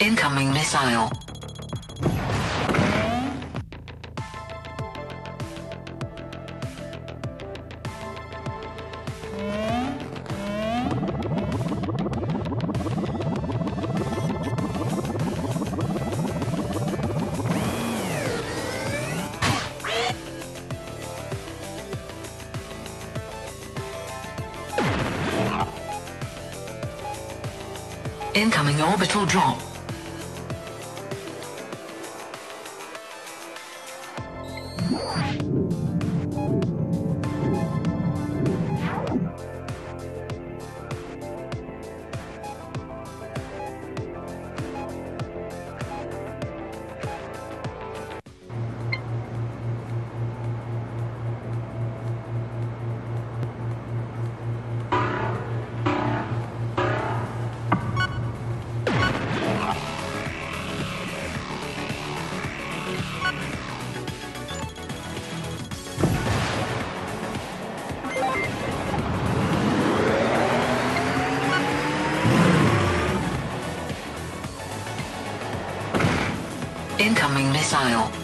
Incoming missile. Incoming orbital drop. Incoming missile.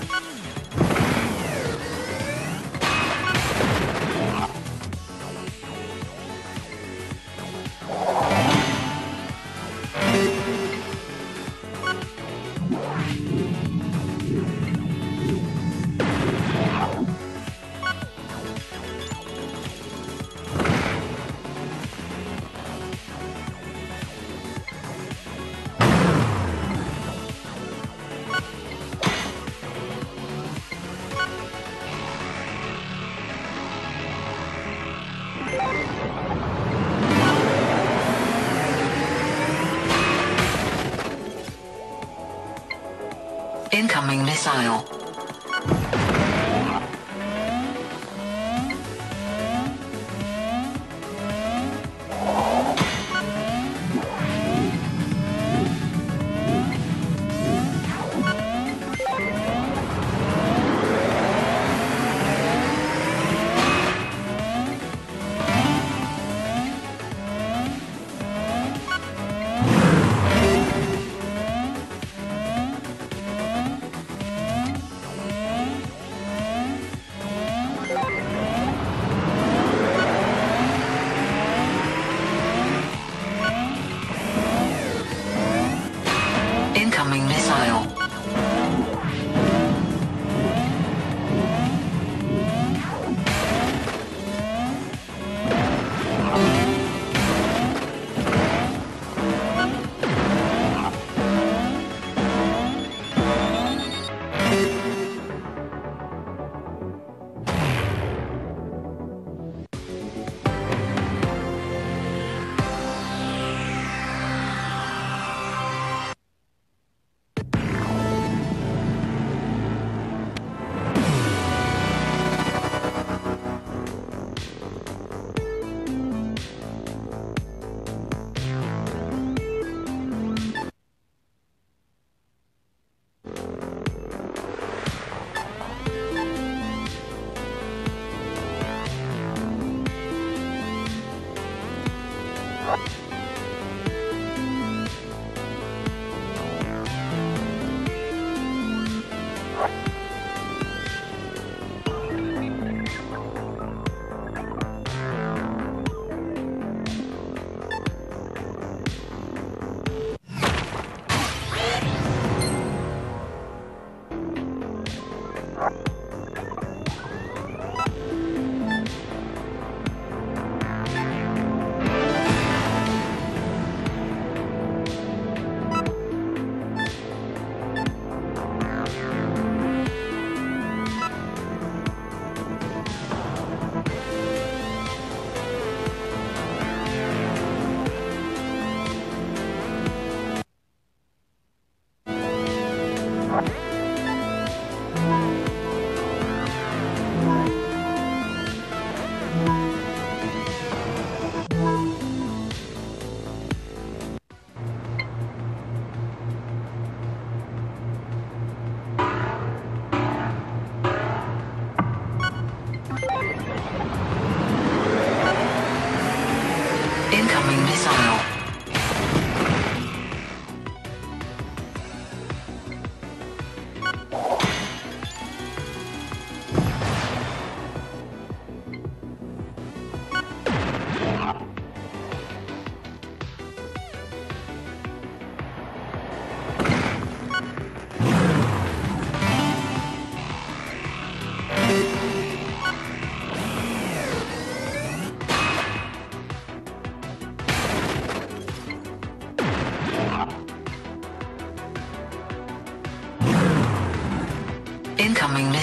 Incoming missile.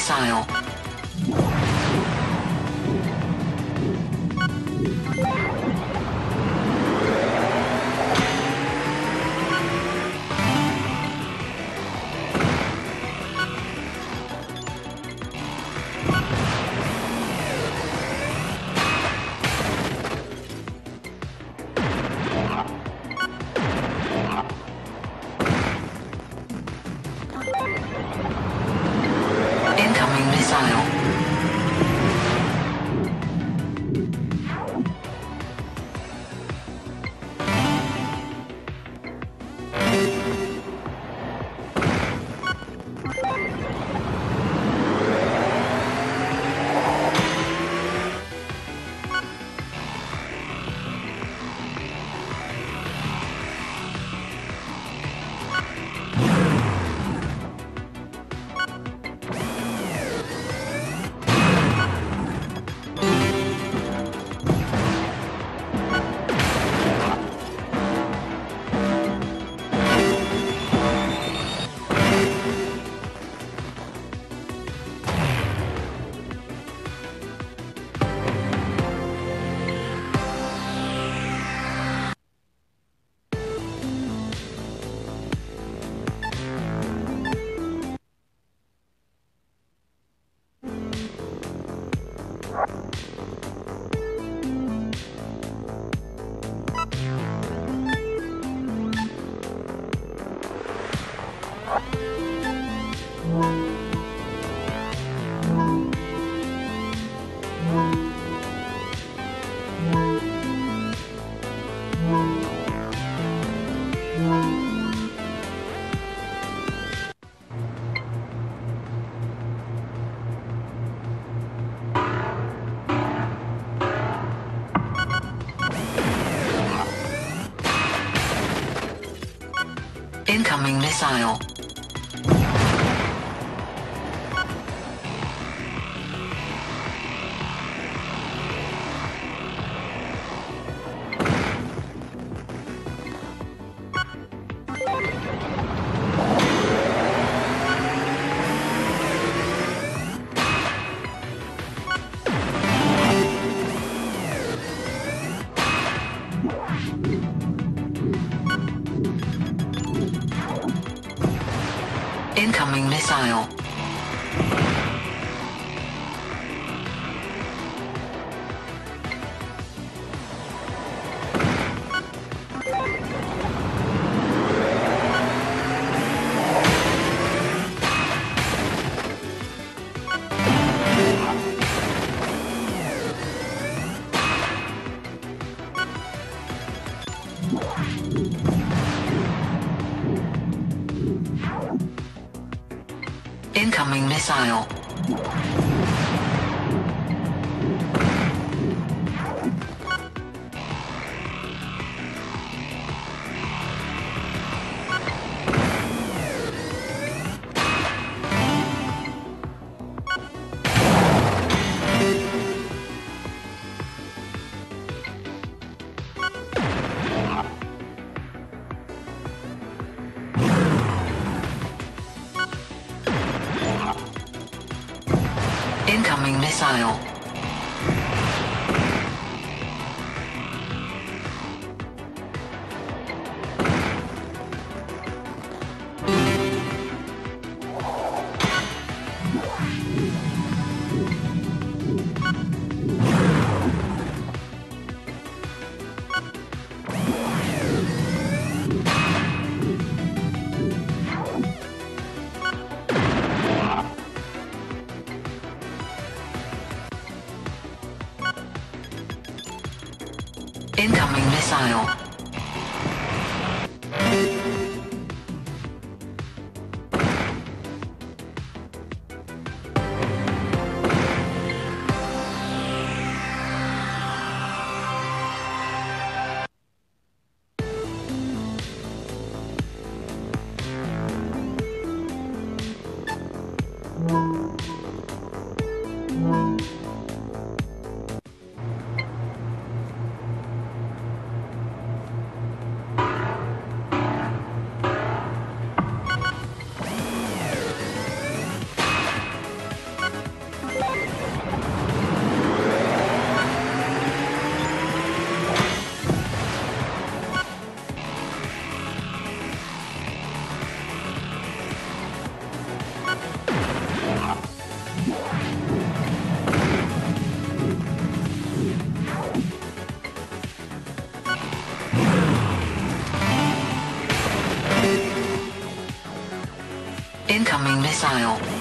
Missile. Incoming missile. Incoming missile. Incoming missile. よのよ。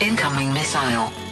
Incoming missile.